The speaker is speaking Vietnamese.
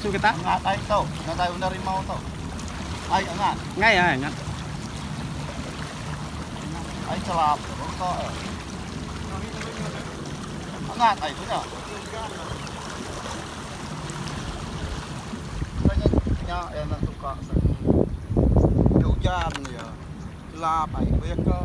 bantu kita? Angat ay to. Na tayo na rin to. Ay, angat. Ngay à, ngắt. Ay, salap. Huwag to. eh. Angat ay to na. Kanya niya ay natuka sa Điều dàn nè. Lạp ay. Bây giờ